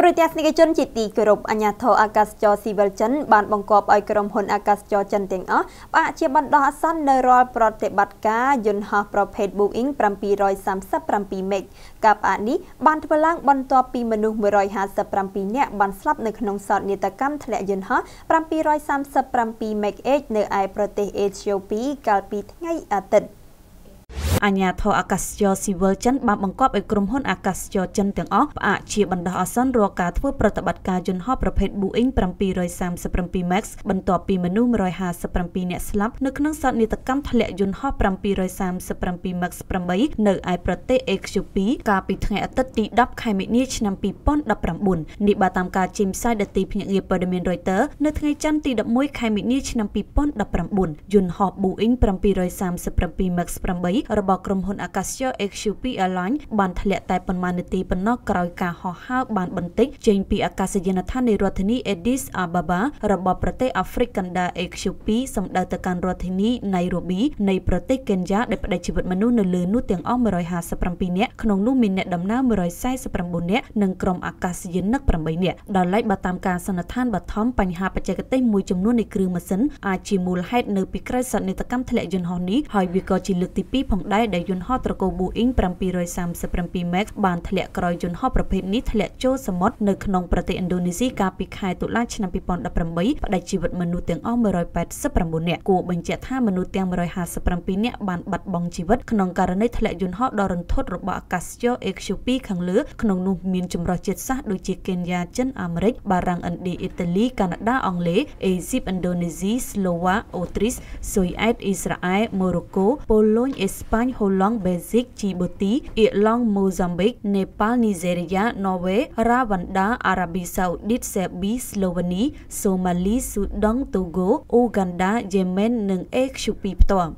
ទូរទស្សនិកជនជាទីគោរពអាញាធរអាកាសចរស៊ីវិលចិនបានបង្គាប់ឲ្យក្រុមហ៊ុនអាកាសចរចិនទាំងអស់ផ្អាកជាបណ្ដោះអាសន្ននៅរាល់ប្រតិបត្តិការយន្តហោះប្រភេទ Boeing 737 MAX ការផ្អាកនេះបានធ្វើឡើងបន្ទាប់ពីមនុស្ស157នាក់បានស្លាប់នៅក្នុងសោកនាដកម្មធ្លាក់យន្តហោះ737 MAX នៅឯប្រទេសអេត្យូពីកាលពីថ្ងៃអាទិត្យ អាញាធរអាកាសចរស៊ីវិលចិនបានបង្គាប់ឲ្យក្រុមហ៊ុនអាកាសចរចិនទាំងអស់ផ្អាកជាបណ្ដោះអាសន្នរាល់ការធ្វើប្រតិបត្តិការយន្តហោះប្រភេទ Boeing 737 MAX បន្ទាប់ពីមនុស្ស157នាក់ស្លាប់នៅក្នុងសោកនាដកម្មធ្លាក់យន្តហោះ737 MAX 8នៅឯប្រទេសអេខ្យូពីកាលពីថ្ងៃអាទិត្យទី10ខែមិនិនាឆ្នាំ2019នេះបាទតាមការចេញផ្សាយដោយទីភ្នាក់ងារព័ត៌មាន Reuters នៅថ្ងៃច័ន្ទទី11ខែមិនិនាឆ្នាំ2019យន្តហោះ Boeing 737 MAX 8របស់ក្រុមហ៊ុន Acacia XUP Airlines បានធ្លាក់តែប៉ុន្មាននាទីប៉ុណ្ណោះក្រោយការហោះហើរបានបន្តិចចេញពីអាកាសយានដ្ឋាននៃរដ្ឋធានី Addis Ababa របស់ប្រទេសអាហ្វ្រិកកណ្ដាល XUP សម្ដៅទៅកាន់រដ្ឋធានី Nairobi នៃប្រទេសកេនយ៉ាដែលផ្ដាច់ជីវិតមនុស្សនៅលើនោះទាំងអស់157នាក់ក្នុងនោះមានអ្នកដំណើរ149នាក់និងក្រុមអាកាសយានិក8នាក់ដល់ឡែកបើតាមការសន្និដ្ឋានបឋមបញ្ហាបច្ចេកទេសមួយចំនួននៃគ្រឿងម៉ាស៊ីនអាចជាមូលហេតុនៅពីក្រោយសន្និតកម្មធ្លាក់យន្តហោះនេះហើយវាក៏ជាលើកទី2ផងដែរដែលយន្តហោះត្រកូល Boeing 737 MAX បានធ្លាក់ក្រោយយន្តហោះប្រភេទនេះធ្លាក់ចូលសមុទ្រនៅក្នុងប្រទេសឥណ្ឌូនេស៊ីកាលពីខែតុលាឆ្នាំ2018ផ្ដាច់ជីវិតមនុស្សទាំងអស់189នាក់គួរបញ្ជាក់ថាមនុស្សទាំង157នាក់បានបាត់បង់ជីវិតក្នុងករណីធ្លាក់យន្តហោះដ៏រន្ធត់របស់អាកាសចរ XQ2 ខាងលើក្នុងនោះមានចម្រុះជាតិសាសន៍ដូចជាកេនយ៉ាចិនអាមេរិកបារាំងឥណ្ឌាអ៊ីតាលីកាណាដាអង់គ្លេសអេស៊ីបឥណ្ឌូនេស៊ីស្លូវ៉ាអូទ្រីសស៊ុយអែតអ៊ីស្រាអែលម៉ូរ៉ូកូប៉ូឡូញអេស្ប៉ាញហូឡង់បេស៊ីកជីបូទីអ៊ីឡង់ម៉ូហ្សាំប៊ិកនេប៉ាល់នីហ្សេរីយ៉ាណ័រវេរ៉ាវ៉ាន់ដាអារ៉ាប៊ីសាអូឌីតសេប៊ីស្លូវេនីសូម៉ាលីស៊ូដង់តូហ្គោអ៊ូហ្គាន់ដាយេម៉ែននិងអេខ្យូពីផ្ទាល់